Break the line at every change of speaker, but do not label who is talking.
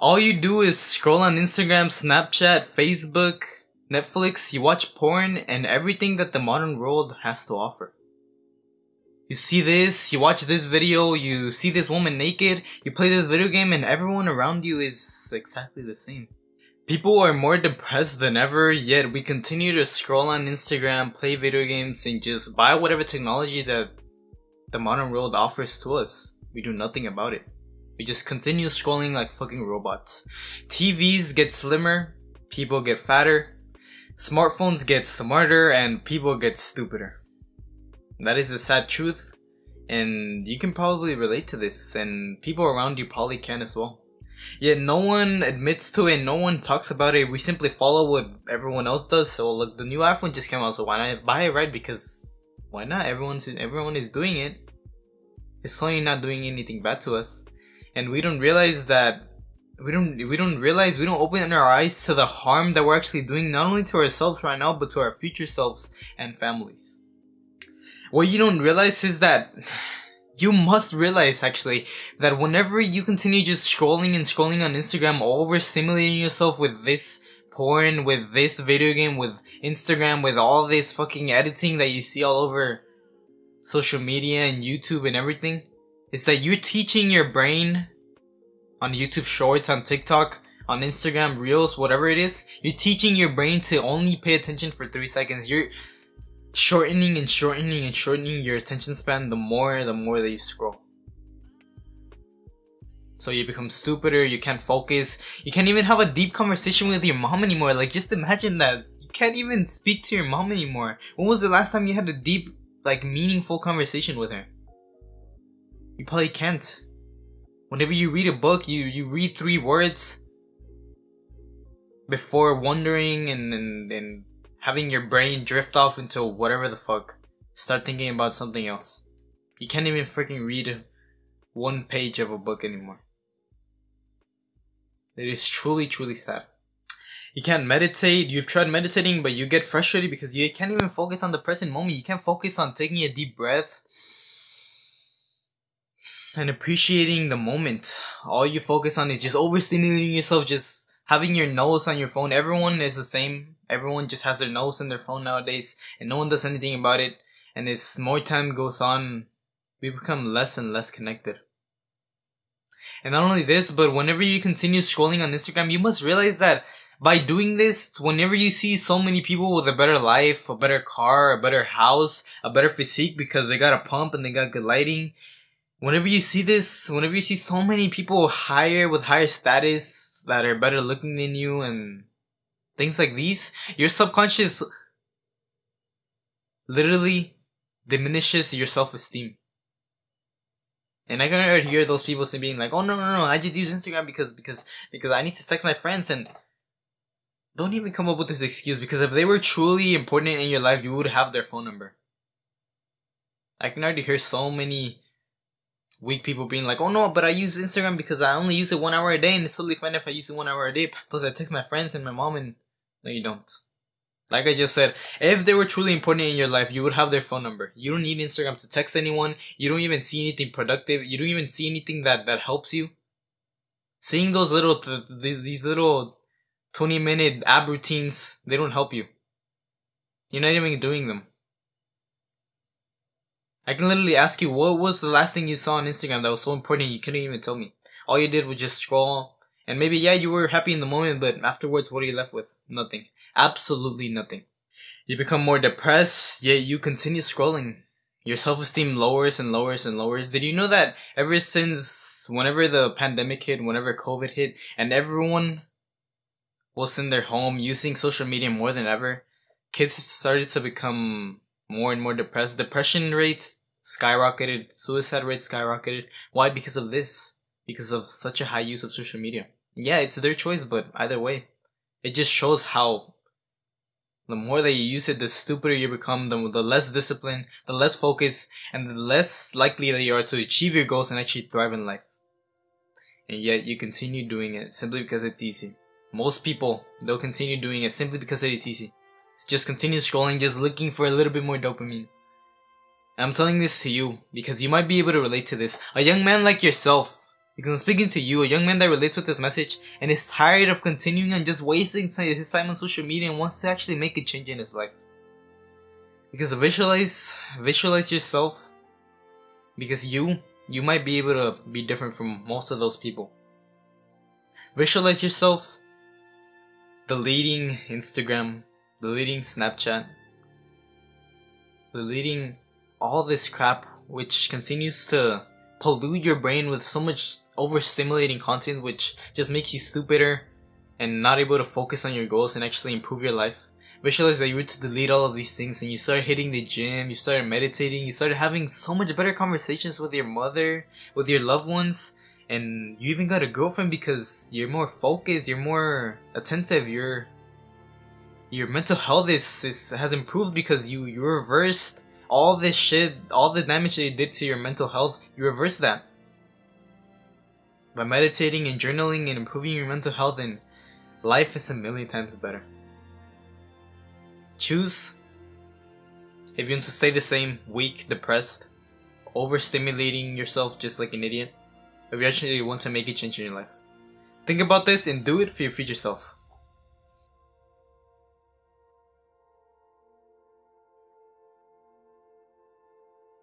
All you do is scroll on Instagram, Snapchat, Facebook, Netflix, you watch porn, and everything that the modern world has to offer. You see this, you watch this video, you see this woman naked, you play this video game, and everyone around you is exactly the same. People are more depressed than ever, yet we continue to scroll on Instagram, play video games, and just buy whatever technology that the modern world offers to us. We do nothing about it. We just continue scrolling like fucking robots. TVs get slimmer, people get fatter, smartphones get smarter, and people get stupider. That is the sad truth, and you can probably relate to this, and people around you probably can as well. Yet no one admits to it, no one talks about it. We simply follow what everyone else does. So look, the new iPhone just came out, so why not buy it right? Because why not? Everyone's everyone is doing it. It's only not doing anything bad to us, and we don't realize that we don't we don't realize we don't open our eyes to the harm that we're actually doing not only to ourselves right now but to our future selves and families. What you don't realize is that you must realize actually that whenever you continue just scrolling and scrolling on Instagram, overstimulating yourself with this porn, with this video game, with Instagram, with all this fucking editing that you see all over social media and YouTube and everything, is that you're teaching your brain on YouTube Shorts, on TikTok, on Instagram Reels, whatever it is, you're teaching your brain to only pay attention for three seconds. You're shortening and shortening and shortening your attention span the more the more that you scroll. So you become stupider, you can't focus, you can't even have a deep conversation with your mom anymore. Like just imagine that. You can't even speak to your mom anymore. When was the last time you had a deep, like meaningful conversation with her? You probably can't. Whenever you read a book, you, you read three words before wondering and, and, and having your brain drift off into whatever the fuck. Start thinking about something else. You can't even freaking read one page of a book anymore. It is truly, truly sad. You can't meditate. You've tried meditating, but you get frustrated because you can't even focus on the present moment. You can't focus on taking a deep breath and appreciating the moment. All you focus on is just overstimulating yourself, just having your nose on your phone. Everyone is the same. Everyone just has their nose in their phone nowadays, and no one does anything about it. And as more time goes on, we become less and less connected. And not only this, but whenever you continue scrolling on Instagram, you must realize that by doing this, whenever you see so many people with a better life, a better car, a better house, a better physique because they got a pump and they got good lighting, whenever you see this, whenever you see so many people higher with higher status that are better looking than you and things like these, your subconscious literally diminishes your self esteem. And I can already hear those people saying being like, "Oh no, no, no! I just use Instagram because because because I need to text my friends." And don't even come up with this excuse because if they were truly important in your life, you would have their phone number. I can already hear so many weak people being like, "Oh no, but I use Instagram because I only use it one hour a day, and it's totally fine if I use it one hour a day." Plus, I text my friends and my mom, and no, you don't. Like I just said, if they were truly important in your life, you would have their phone number. You don't need Instagram to text anyone. You don't even see anything productive. You don't even see anything that that helps you. Seeing those little th- these these little twenty minute ab routines, they don't help you. You're not even doing them. I can literally ask you what was the last thing you saw on Instagram that was so important you couldn't even tell me. All you did was just scroll and maybe, yeah, you were happy in the moment, but afterwards, what are you left with? Nothing. Absolutely nothing. You become more depressed, yet you continue scrolling. Your self esteem lowers and lowers and lowers. Did you know that ever since whenever the pandemic hit, whenever COVID hit, and everyone was in their home using social media more than ever, kids started to become more and more depressed. Depression rates skyrocketed, suicide rates skyrocketed. Why? Because of this. Because of such a high use of social media yeah, it's their choice, but either way, it just shows how the more that you use it, the stupider you become, the, the less discipline, the less focus, and the less likely that you are to achieve your goals and actually thrive in life. And yet you continue doing it simply because it's easy. Most people, they'll continue doing it simply because it is easy. Just continue scrolling, just looking for a little bit more dopamine. I'm telling this to you because you might be able to relate to this. A young man like yourself Because I'm speaking to you, a young man that relates with this message and is tired of continuing and just wasting his time on social media and wants to actually make a change in his life. Because visualize, visualize yourself. Because you, you might be able to be different from most of those people. Visualize yourself deleting Instagram, deleting Snapchat, deleting all this crap which continues to pollute your brain with so much overstimulating content which just makes you stupider and not able to focus on your goals and actually improve your life. Visualize that you were to delete all of these things and you started hitting the gym, you started meditating, you started having so much better conversations with your mother, with your loved ones, and you even got a girlfriend because you're more focused, you're more attentive, your your mental health is, is has improved because you you reversed all this shit, all the damage that you did to your mental health, you reversed that by meditating and journaling and improving your mental health and life is a million times better. Choose if you want to stay the same, weak, depressed, overstimulating yourself just like an idiot, if you actually want to make a change in your life. Think about this and do it for your future self.